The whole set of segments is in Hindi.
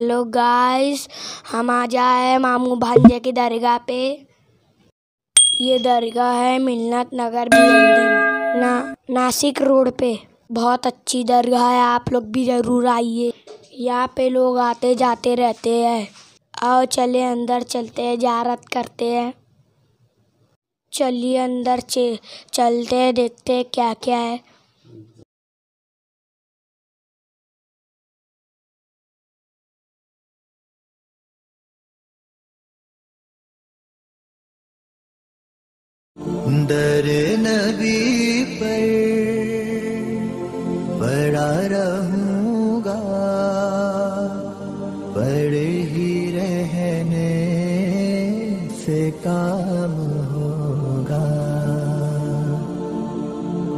हेलो गाइस हम आ जाए मामू भांजे की दरगाह पे। ये दरगाह है मिन्नत नगर में, ना नासिक रोड पे। बहुत अच्छी दरगाह है, आप लोग भी ज़रूर आइए। यहाँ पे लोग आते जाते रहते हैं। आओ चले अंदर चलते हैं ज़ियारत करते हैं। चलिए अंदर चे चलते हैं, देखते हैं क्या क्या है। दर नबी पर पड़ा रहूंगा। पड़े ही रहने से काम होगा।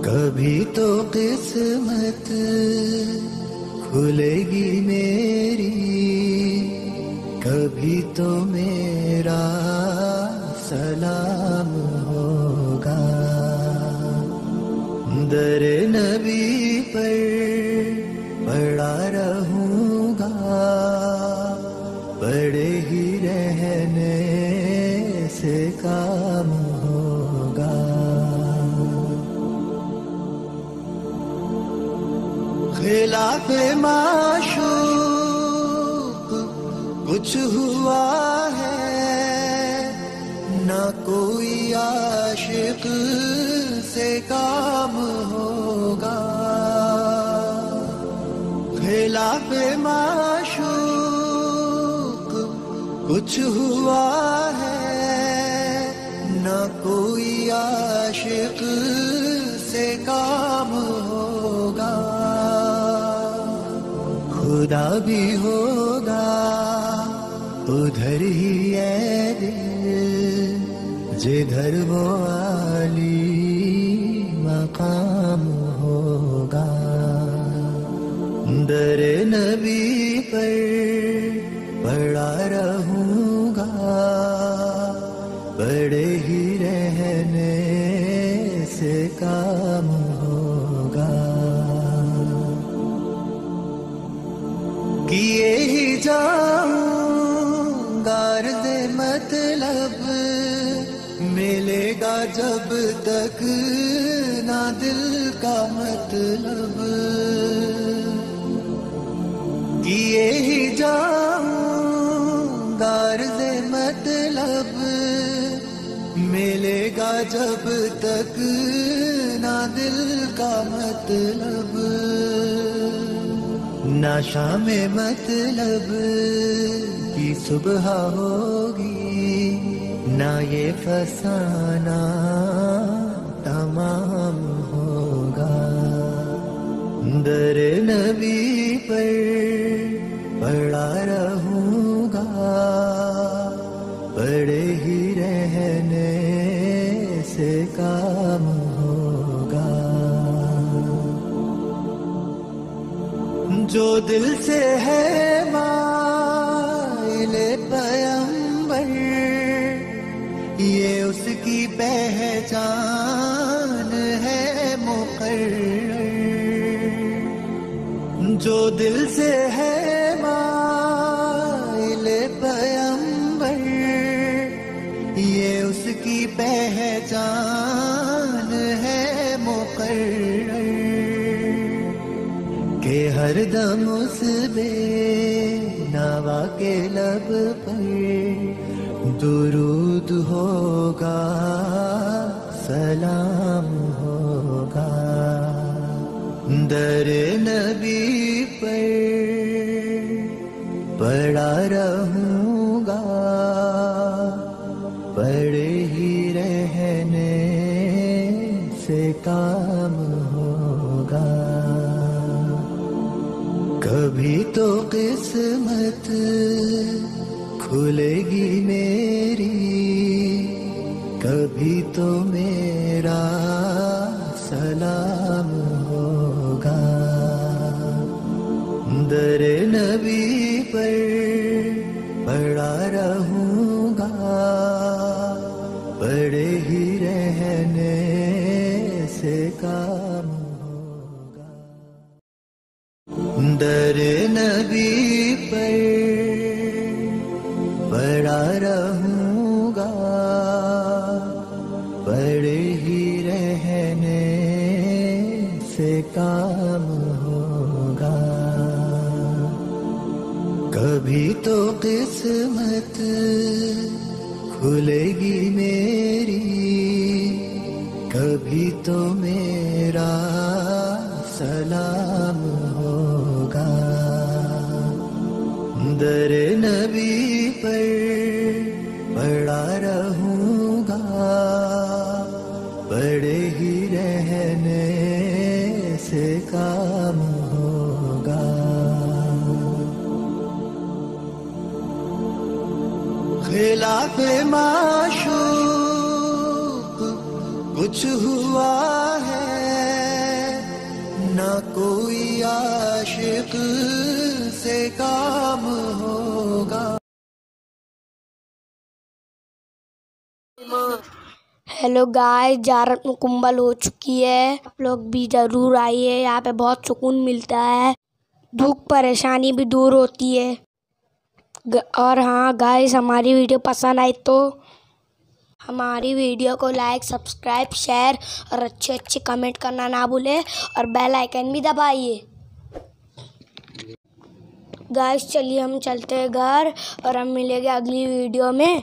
कभी तो किस्मत खुलेगी मेरी कभी तो मेरा सलाम दर नबी पर पड़ा रहूँगा। बड़े ही रहने से काम होगा। खिलाफ माशूक कुछ हुआ है, ना कोई आशिक से काम माशूक कुछ हुआ है, ना कोई आशिक से काम होगा। खुदा भी होगा, उधर ही है दिल, जिधर वो आली मकाम दर नबी पर पड़ा रहूँगा। बड़े ही रहने से काम होगा। किए ही जाऊँगा, अर्ज़ मतलब मिलेगा जब तक ना दिल का मतलब। किए ही जाऊँगा, अर्ज़ मतलब मिलेगा जब तक ना दिल का मतलब नाशा में मतलब की सुबह होगी, ना ये फसाना तमाम होगा दर नबी पर पड़ा रहूँगा। पड़े ही रहने से काम होगा। जो दिल से है माइले पयंबर ये उसकी पहचान है मुकर्र। जो दिल से है माइले पयंबर ये उसकी पहचान है मुकर्र के हर दम उस बे नवा के लब पर दुरूद होगा, सलाम होगा। दर नबी पर पड़ा रहूँगा, पड़े ही रहने से काम होगा। कभी तो किस्मत खुलेगी मेरी, कभी तो मेरा सलाम पर पड़ा रहूँगा। पड़े ही रहने से काम होगा। दर नबी पर पड़ा रहूँगा। पड़े ही रहने से काम कभी तो किस्मत खुलेगी मेरी। कभी तो मेरा सलाम होगा। दर नबी खिलाफ कुछ हुआ है, ना कोई आशिक से काम होगा। हेलो गाइस जारत मुकम्मल हो चुकी है। आप लोग भी ज़रूर आइए, यहाँ पे बहुत सुकून मिलता है। दुख परेशानी भी दूर होती है। और हाँ गाइस हमारी वीडियो पसंद आई तो हमारी वीडियो को लाइक सब्सक्राइब शेयर और अच्छे अच्छे कमेंट करना ना भूलें और बेल आइकन भी दबाइए। गाइस चलिए हम चलते हैं घर और हम मिलेंगे अगली वीडियो में।